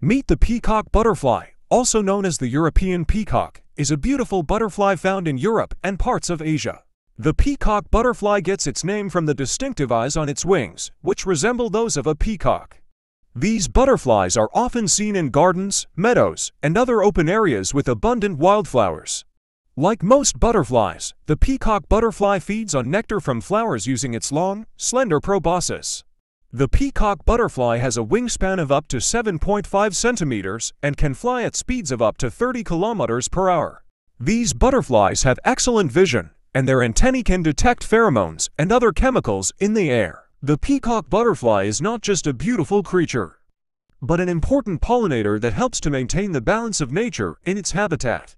Meet the peacock butterfly, also known as the European peacock, is a beautiful butterfly found in Europe and parts of Asia. The peacock butterfly gets its name from the distinctive eyes on its wings, which resemble those of a peacock. These butterflies are often seen in gardens, meadows, and other open areas with abundant wildflowers. Like most butterflies, the peacock butterfly feeds on nectar from flowers using its long, slender proboscis. The peacock butterfly has a wingspan of up to 7.5 centimeters and can fly at speeds of up to 30 kilometers per hour. These butterflies have excellent vision, and their antennae can detect pheromones and other chemicals in the air. The peacock butterfly is not just a beautiful creature, but an important pollinator that helps to maintain the balance of nature in its habitat.